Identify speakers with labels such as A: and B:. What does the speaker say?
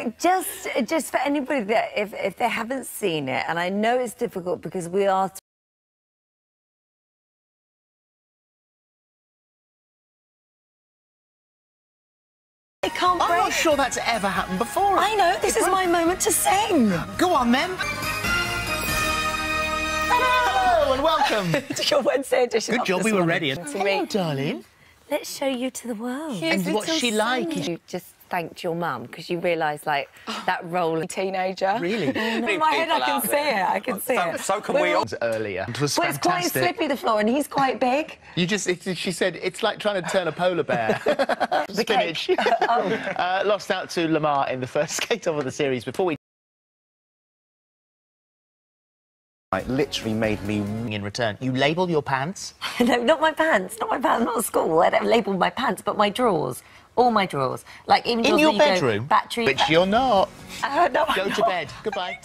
A: So just just for anybody that if if they haven't seen it, and I know it's difficult because we are. I can't
B: I'm
A: break.
B: not sure that's ever happened before.
A: I know. This is my moment to sing.
B: Go on then. Hello and welcome.
A: to your Wednesday edition.
B: Good job we were
A: Morning.
B: ready.
A: To
B: Hello,
A: me.
B: darling.
A: Let's show you to the world.
B: And what's she like?
A: You just thanked your mum because you realised like that role.
C: Of teenager.
B: Really?
A: In my head, I can see it. I can see
D: So,
A: it.
D: so can
A: We're
D: we
A: all-
D: all.
B: Earlier. It was
A: Well, it's quite
B: fantastic.
A: slippy the floor, and he's quite big.
B: You just, it, she said, it's like trying to turn a polar bear. Spinach. uh, lost out to Lamar in the first skate off of the series. Before we. Like, literally made me in return. You label your pants?
A: no, not my pants. Not my pants. Not at school. I don't label my pants, but my drawers. All my drawers. Like even
B: In your
A: that you go,
B: bedroom?
A: battery.
B: Which you're not.
A: Uh, no, I'm
B: Go to
A: not.
B: bed. Goodbye.